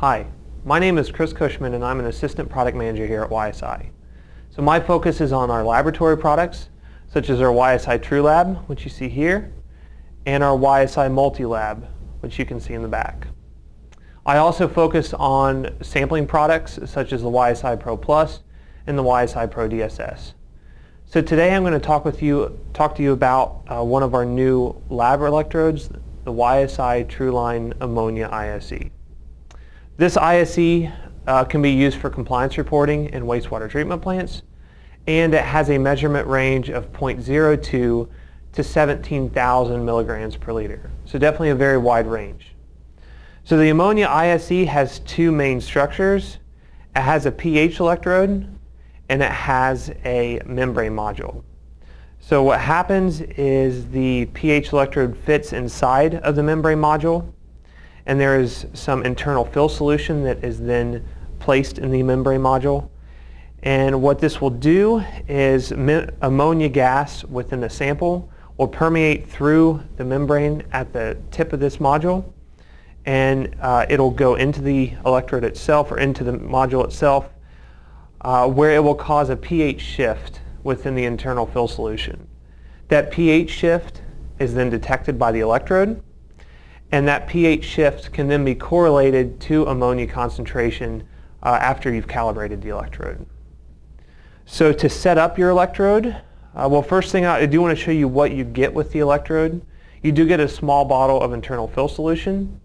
Hi, my name is Chris Cushman and I'm an Assistant Product Manager here at YSI. So my focus is on our laboratory products, such as our YSI TruLab, which you see here, and our YSI Multilab, which you can see in the back. I also focus on sampling products, such as the YSI Pro Plus and the YSI Pro DSS. So today I'm going to talk with you, talk to you about uh, one of our new lab electrodes, the YSI TruLine Ammonia ISE. This ISE uh, can be used for compliance reporting in wastewater treatment plants, and it has a measurement range of 0.02 to 17,000 milligrams per liter. So definitely a very wide range. So the ammonia ISE has two main structures. It has a pH electrode and it has a membrane module. So what happens is the pH electrode fits inside of the membrane module and there is some internal fill solution that is then placed in the membrane module. And what this will do is ammonia gas within the sample will permeate through the membrane at the tip of this module and uh, it'll go into the electrode itself or into the module itself uh, where it will cause a pH shift within the internal fill solution. That pH shift is then detected by the electrode and that pH shift can then be correlated to ammonia concentration uh, after you've calibrated the electrode. So to set up your electrode, uh, well first thing I do want to show you what you get with the electrode. You do get a small bottle of internal fill solution.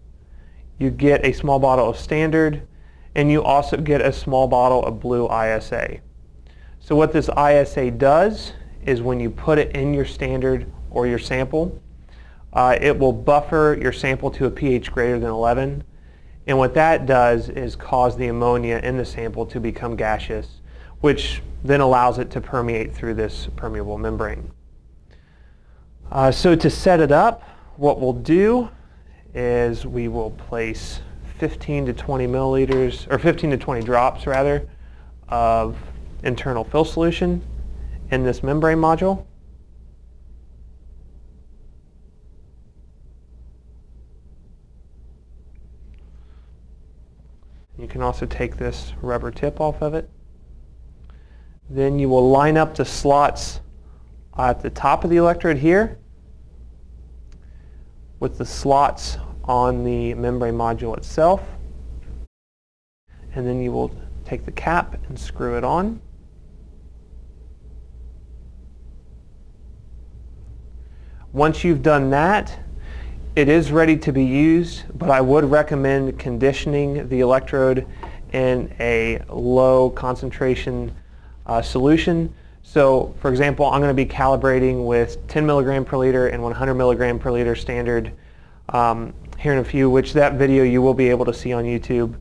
You get a small bottle of standard and you also get a small bottle of blue ISA. So what this ISA does is when you put it in your standard or your sample, uh, it will buffer your sample to a pH greater than 11. And what that does is cause the ammonia in the sample to become gaseous, which then allows it to permeate through this permeable membrane. Uh, so to set it up, what we'll do is we will place 15 to 20 milliliters, or 15 to 20 drops rather, of internal fill solution in this membrane module. You can also take this rubber tip off of it. Then you will line up the slots at the top of the electrode here with the slots on the membrane module itself. And then you will take the cap and screw it on. Once you've done that, it is ready to be used, but I would recommend conditioning the electrode in a low concentration uh, solution. So for example, I'm going to be calibrating with 10 milligram per liter and 100 milligram per liter standard um, here in a few, which that video you will be able to see on YouTube.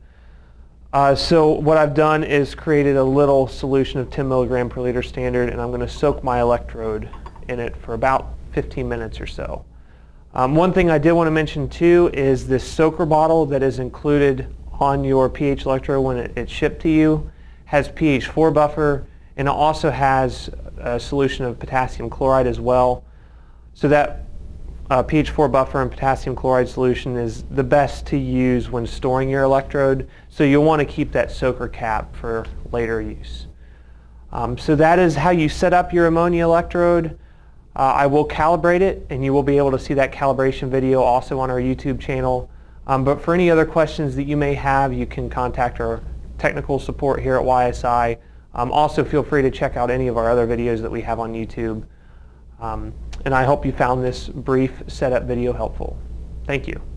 Uh, so what I've done is created a little solution of 10 milligram per liter standard and I'm going to soak my electrode in it for about 15 minutes or so. Um, one thing I did want to mention too is this soaker bottle that is included on your pH electrode when it, it's shipped to you has pH 4 buffer and it also has a solution of potassium chloride as well. So that uh, pH 4 buffer and potassium chloride solution is the best to use when storing your electrode. So you'll want to keep that soaker cap for later use. Um, so that is how you set up your ammonia electrode. Uh, I will calibrate it and you will be able to see that calibration video also on our YouTube channel. Um, but for any other questions that you may have, you can contact our technical support here at YSI. Um, also feel free to check out any of our other videos that we have on YouTube. Um, and I hope you found this brief setup video helpful. Thank you.